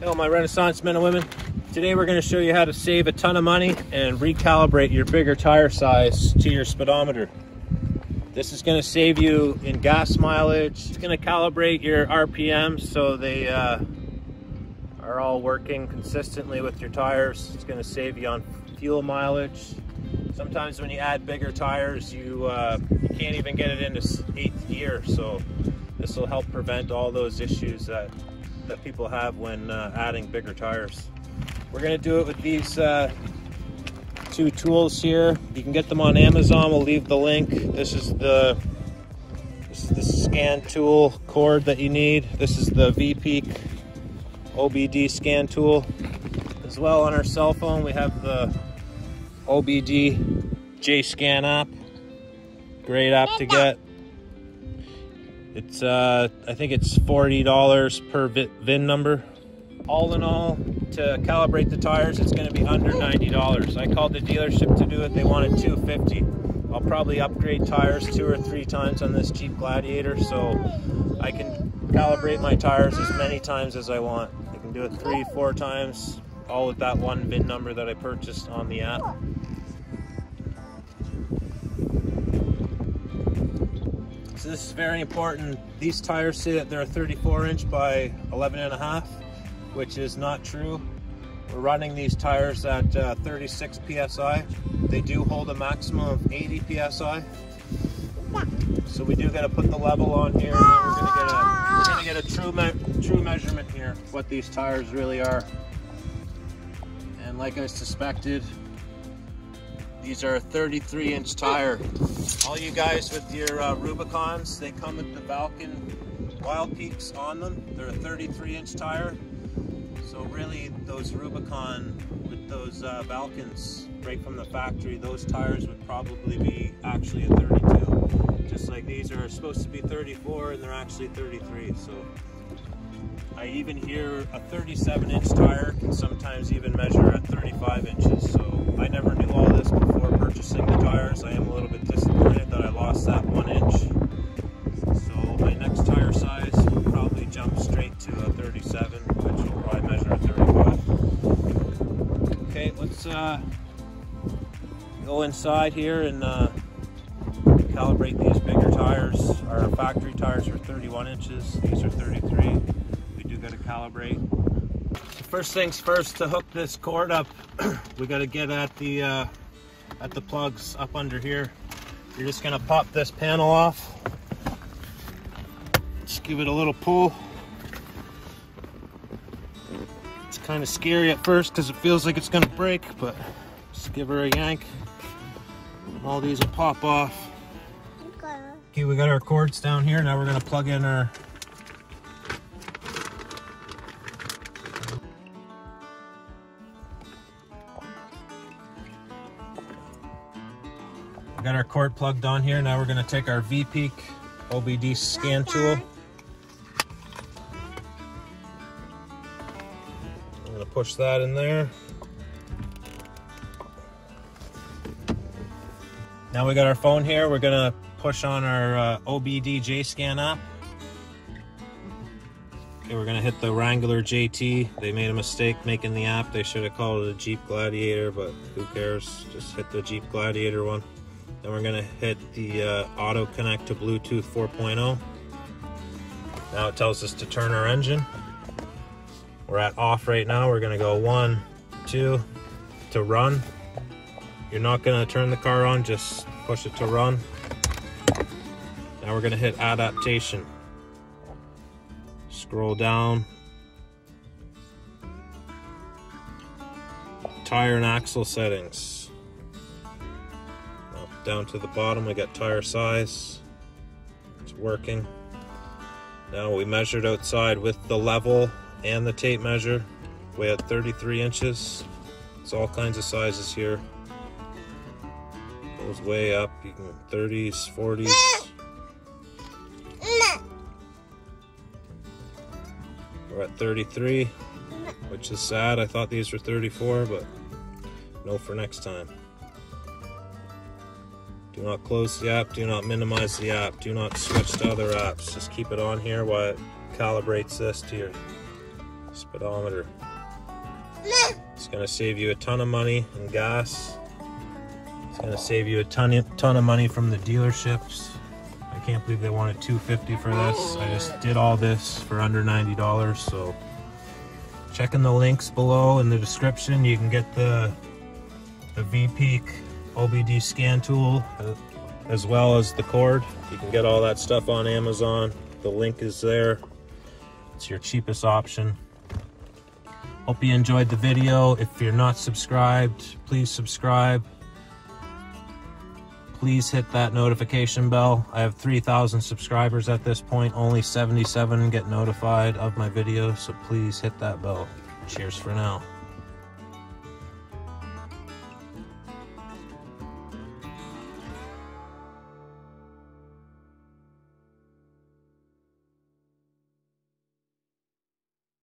Hello, my Renaissance men and women. Today we're going to show you how to save a ton of money and recalibrate your bigger tire size to your speedometer. This is going to save you in gas mileage. It's going to calibrate your RPMs so they uh, are all working consistently with your tires. It's going to save you on fuel mileage. Sometimes when you add bigger tires, you, uh, you can't even get it into eighth gear. So this will help prevent all those issues that that people have when uh, adding bigger tires. We're to do it with these uh, two tools here. You can get them on Amazon. We'll leave the link. This is the this is the scan tool cord that you need. This is the Veepeak OBD scan tool. As well on our cell phone, we have the OBD JScan app. Great app to get. It's, uh, I think it's $40 per VIN number. All in all, to calibrate the tires, it's gonna be under $90. I called the dealership to do it, they wanted 250 I'll probably upgrade tires two or three times on this Jeep Gladiator so I can calibrate my tires as many times as I want. I can do it three, four times, all with that one VIN number that I purchased on the app. So this is very important. These tires say that they're 34 inch by 11 and a half, which is not true. We're running these tires at uh, 36 PSI. They do hold a maximum of 80 PSI. So we do got to put the level on here and we're gonna get a, we're gonna get a true, me true measurement here, what these tires really are. And like I suspected, these are a 33 inch tire. All you guys with your uh, Rubicons, they come with the Falken Wildpeaks on them. They're a 33 inch tire. So really those Rubicon with those uh, Falkens right from the factory, those tires would probably be actually a 32. Just like these are supposed to be 34 and they're actually 33. So I even hear a 37 inch tire can sometimes even measure at 35 inches. So I never knew all this before purchasing the tires. I am a little bit disappointed that I lost that one inch. So my next tire size will probably jump straight to a 37, which will probably measure at 35. Okay, let's uh, go inside here and uh, calibrate these bigger tires. Our factory tires are 31 inches. These are 33 got to calibrate. First things first, to hook this cord up, we got to get at the uh, at the plugs up under here. You're just gonna pop this panel off. Just give it a little pull. It's kind of scary at first because it feels like it's gonna break, but just give her a yank. All these will pop off. Okay, we got our cords down here. Now we're gonna plug in our got our cord plugged on here. Now we're gonna take our Veepeak OBD scan tool. I'm gonna push that in there. Now we got our phone here. We're gonna push on our uh, OBD scan app. Okay, we're gonna hit the Wrangler JT. They made a mistake making the app. They should have called it a Jeep Gladiator, but who cares? Just hit the Jeep Gladiator one. Then we're gonna hit the uh, auto connect to Bluetooth 4.0. Now it tells us to turn our engine. We're at off right now. We're gonna go one, two, to run. You're not gonna turn the car on, just push it to run. Now we're gonna hit adaptation. Scroll down. Tire and axle settings down to the bottom. We got tire size. It's working. Now we measured outside with the level and the tape measure. We had 33 inches. It's all kinds of sizes here. Goes way up you can 30s 40s we're at 33 which is sad. I thought these were 34 but no for next time do not close the app, do not minimize the app, do not switch to other apps. Just keep it on here while it calibrates this to your speedometer. It's gonna save you a ton of money in gas. It's gonna save you a ton, ton of money from the dealerships. I can't believe they wanted 250 for this. I just did all this for under $90, so check in the links below in the description. You can get the, the Veepeak OBD scan tool uh, as well as the cord. You can get all that stuff on Amazon. The link is there. It's your cheapest option. Hope you enjoyed the video. If you're not subscribed, please subscribe. Please hit that notification bell. I have 3,000 subscribers at this point. Only 77 get notified of my videos, so please hit that bell. Cheers for now.